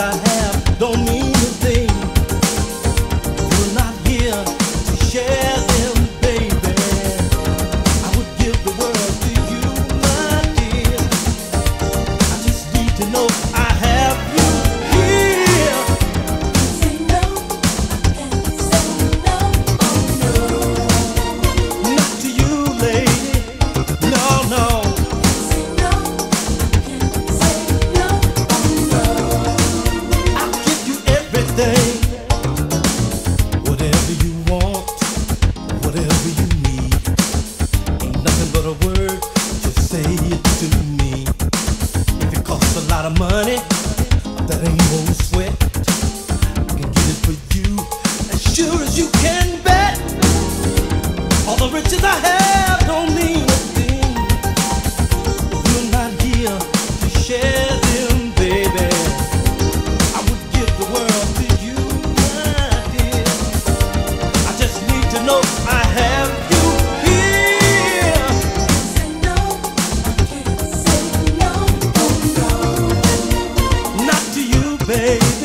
I have. Don't mean money, sei